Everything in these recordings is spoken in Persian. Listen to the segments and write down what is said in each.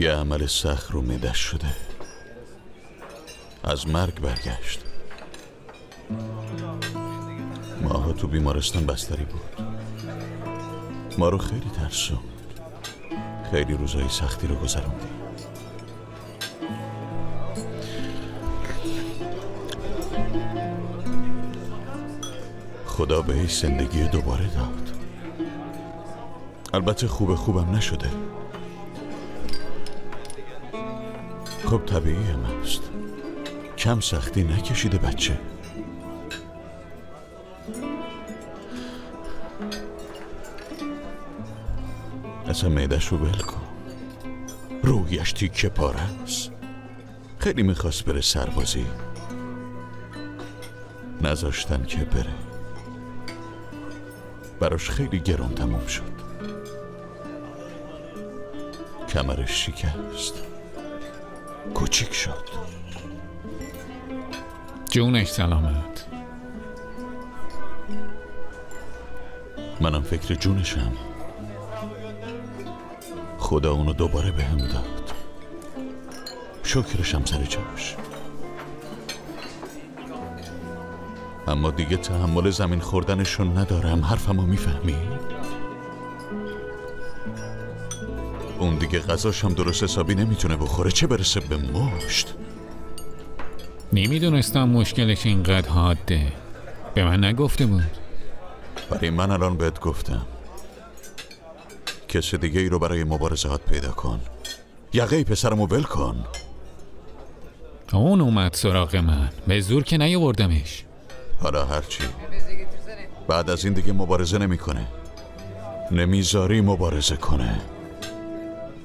یه عمل سخت رو میدش شده. از مرگ برگشت. ماها تو بیمارستان بستری بود. ما رو خیلی ترسوند خیلی روزای سختی رو گذروندیم. خدا بهش زندگی دوباره داد. البته خوب خوبم نشده. خب طبیعی هم است کم سختی نکشیده بچه. اصلا معدش رو بل کن. رویش تیکه پاره است. خیلی می‌خواست بره سربازی. نذاشتن که بره. براش خیلی گرون تموم شد. کمرش شکست. کوچیک شد. جونش سلامت. منم فکر جونشم. خدا اونو دوباره به هم داد. شکرشم سر جاش. اما دیگه تحمل زمین خوردنشون ندارم. حرفمو می‌فهمی؟ اون دیگه غذاشم درست حسابی نمی‌تونه بخوره. چه برسه به مشت؟ نمی‌دونستم مشکلش اینقدر حاده. به من نگفته بود. ولی من الان بهت گفتم. کس دیگه ای رو برای مبارزات پیدا کن. یقه پسرمو ول کن. اون اومد سراغ من. به زور که نیاوردمش. حالا هرچی. بعد از این دیگه مبارزه نمی‌کنه. نمی‌ذاری مبارزه کنه.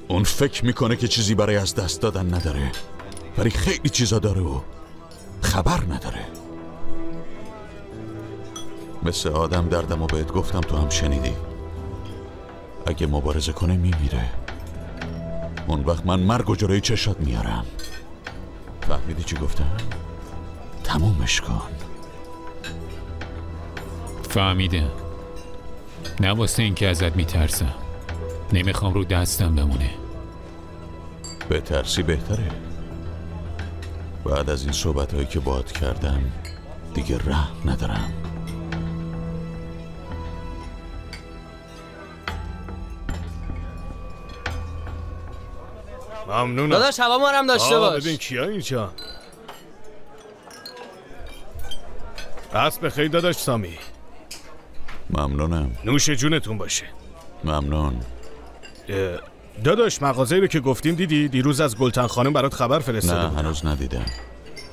اون فکر می‌کنه که چیزی برای از دست دادن نداره. ولی خیلی چیزا داره و خبر نداره. مثل آدم دردم و بهت گفتم تو هم شنیدی. اگه مبارزه کنه میمیره. اون وقت من مرگ و جلوی چشات میارم. فهمیدی چی گفتم؟ تمومش کن. فهمیدم. نه واسه اینکه ازت میترسم. نمی‌خوام رو دستم بمونه. به ترسی بهتره. بعد از این صحبت هایی که باد کردم دیگه رحم ندارم. ممنونم. داداش هوا ما هم داشته باش. ببین کیا اینجا؟ اسب خیلی داداش سامی. ممنونم. نوش جونتون باشه. ممنون. داداش مغازه رو که گفتیم دیدی؟ دیروز از گلتن خانم برات خبر فرستاده نه هنوز ندیدم.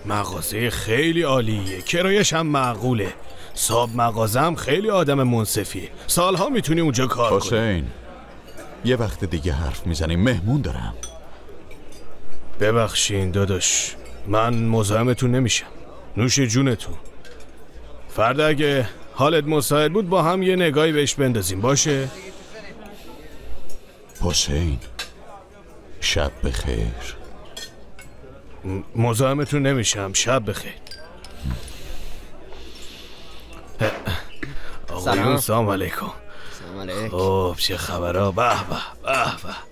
مغازه خیلی عالیه کرایش هم معقوله. صاحب مغازه هم خیلی آدم منصفی سالها می‌تونی اونجا کار کنی. حسین یه وقت دیگه حرف می‌زنیم مهمون دارم. ببخشین داداش من مزاحمتون نمیشم. نوش جونتون. فردا اگه حالت مساعد بود با هم یه نگاهی بهش بندازیم. باشه؟ حسین شب بخیر. مزاحمتون نمیشم شب بخیر. آقایون سلام. سلام علیکم. سلام علیک. خب چه خبرها؟ به به به به.